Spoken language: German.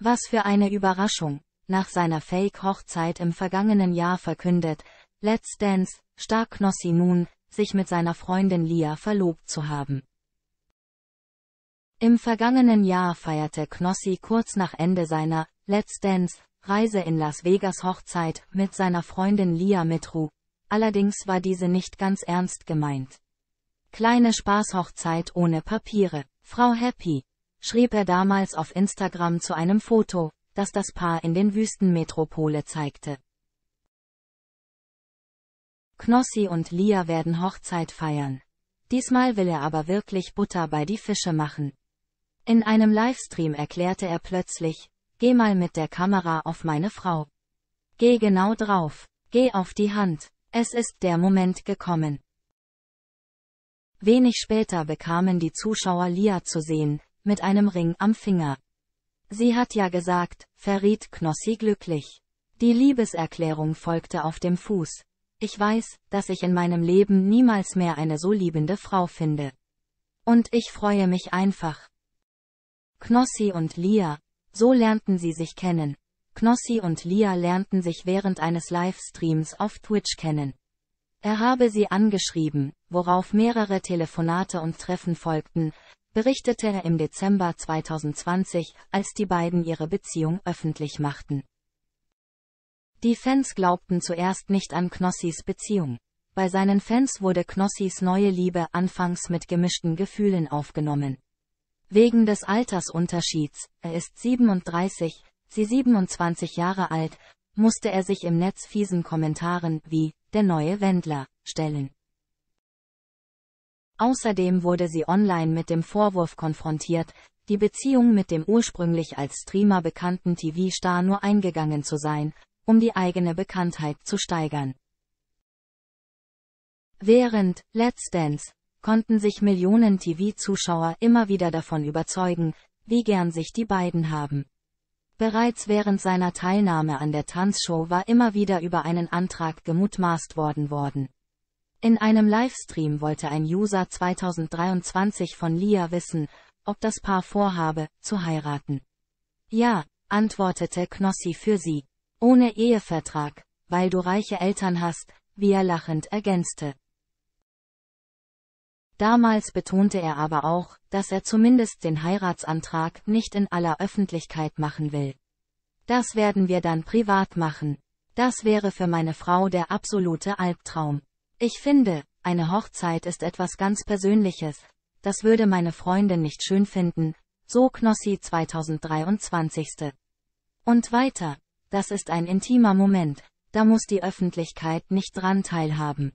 Was für eine Überraschung. Nach seiner Fake-Hochzeit im vergangenen Jahr verkündet, Let's Dance, stark Knossi nun, sich mit seiner Freundin Lia verlobt zu haben. Im vergangenen Jahr feierte Knossi kurz nach Ende seiner Let's Dance Reise in Las Vegas Hochzeit mit seiner Freundin Lia Mitru. Allerdings war diese nicht ganz ernst gemeint. Kleine Spaßhochzeit ohne Papiere. Frau Happy, schrieb er damals auf Instagram zu einem Foto, das das Paar in den Wüstenmetropole zeigte. Knossi und Lia werden Hochzeit feiern. Diesmal will er aber wirklich Butter bei die Fische machen. In einem Livestream erklärte er plötzlich, geh mal mit der Kamera auf meine Frau. Geh genau drauf, geh auf die Hand, es ist der Moment gekommen. Wenig später bekamen die Zuschauer Lia zu sehen, mit einem Ring am Finger. Sie hat ja gesagt, verriet Knossi glücklich. Die Liebeserklärung folgte auf dem Fuß. Ich weiß, dass ich in meinem Leben niemals mehr eine so liebende Frau finde. Und ich freue mich einfach, Knossi und Lia. So lernten sie sich kennen. Knossi und Lia lernten sich während eines Livestreams auf Twitch kennen. Er habe sie angeschrieben, worauf mehrere Telefonate und Treffen folgten, berichtete er im Dezember 2020, als die beiden ihre Beziehung öffentlich machten. Die Fans glaubten zuerst nicht an Knossis Beziehung. Bei seinen Fans wurde Knossis neue Liebe anfangs mit gemischten Gefühlen aufgenommen. Wegen des Altersunterschieds, er ist 37, sie 27 Jahre alt, musste er sich im Netz fiesen Kommentaren wie der neue Wendler stellen. Außerdem wurde sie online mit dem Vorwurf konfrontiert, die Beziehung mit dem ursprünglich als Streamer bekannten TV-Star nur eingegangen zu sein, um die eigene Bekanntheit zu steigern. Während Let's Dance konnten sich Millionen TV-Zuschauer immer wieder davon überzeugen, wie gern sich die beiden haben. Bereits während seiner Teilnahme an der Tanzshow war immer wieder über einen Antrag gemutmaßt worden worden. In einem Livestream wollte ein User 2023 von Lia wissen, ob das Paar vorhabe, zu heiraten. Ja, antwortete Knossi für sie. Ohne Ehevertrag, weil du reiche Eltern hast, wie er lachend ergänzte. Damals betonte er aber auch, dass er zumindest den Heiratsantrag nicht in aller Öffentlichkeit machen will. Das werden wir dann privat machen. Das wäre für meine Frau der absolute Albtraum. Ich finde, eine Hochzeit ist etwas ganz Persönliches. Das würde meine Freundin nicht schön finden, so Knossi 2023. Und weiter, das ist ein intimer Moment, da muss die Öffentlichkeit nicht dran teilhaben.